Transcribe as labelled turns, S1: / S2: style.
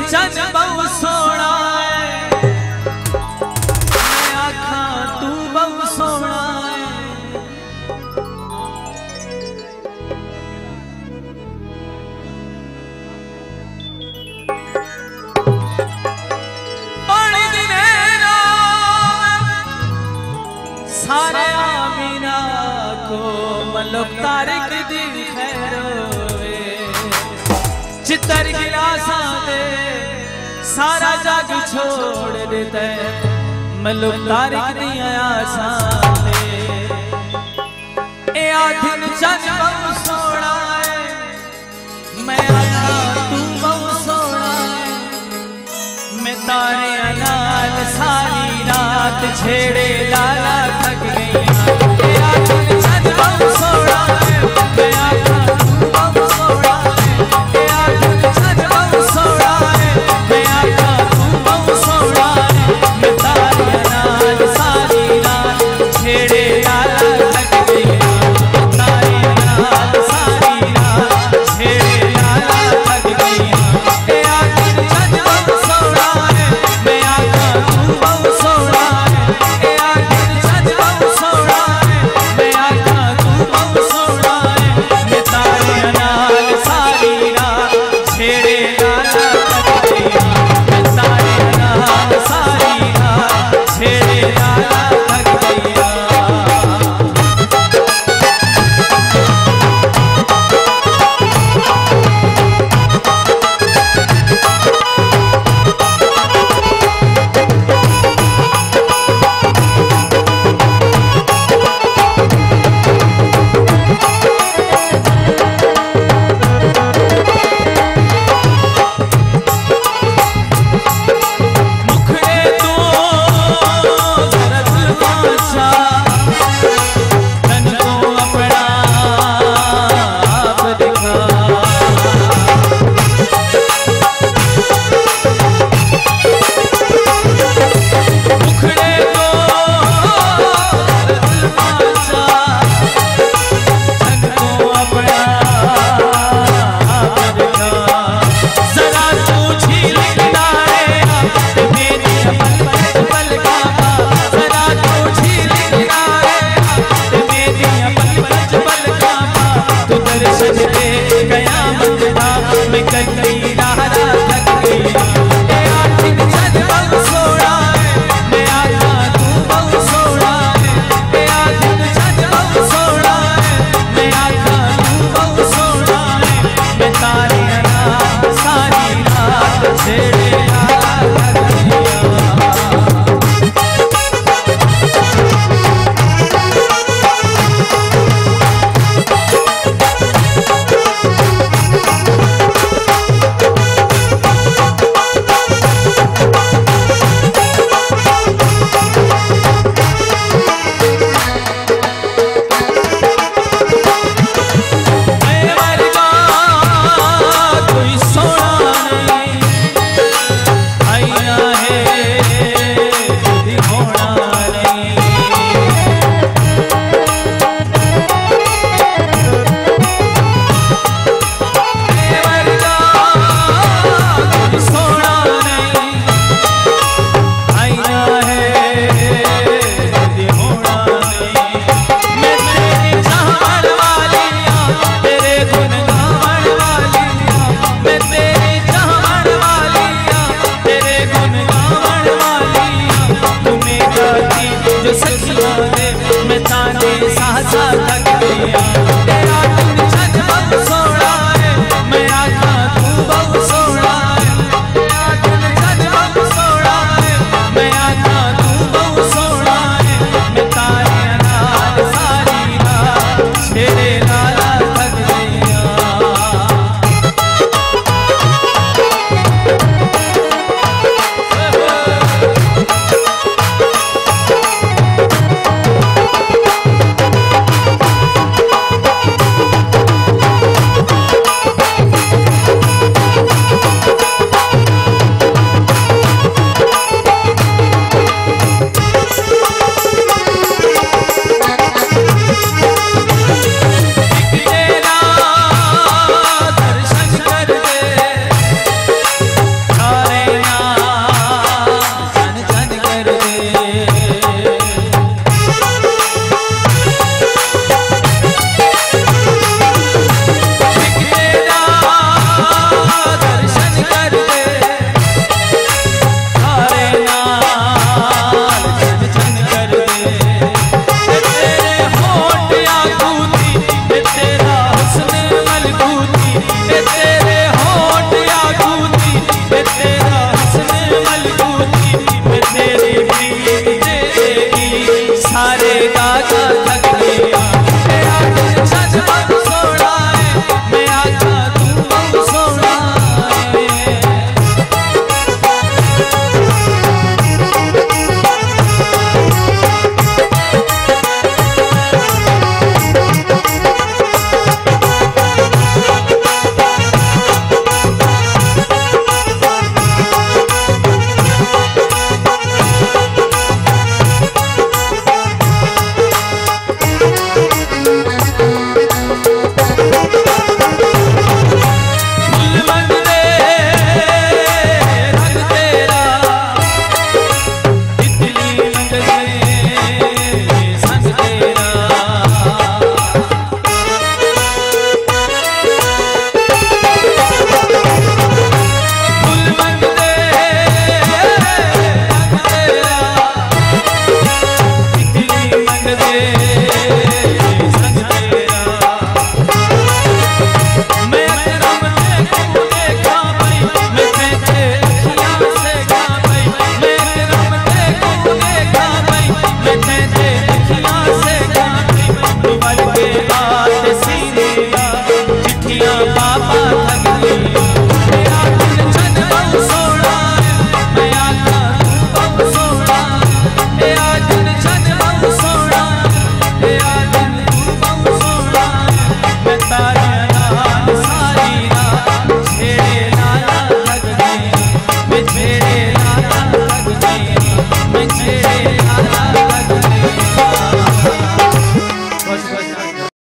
S1: चन बहु सोना आखा तू बहु सोना सारा मीना को मलब तारक दी चितर गिलासा दे सारा जग छोड़ देते, मलुक तारिक नहीं आया सामने ए आखिर चन बहु सोना है, मैं आखा तू बहु सोना है, मैं तारे अनाल सारी रात छेड़े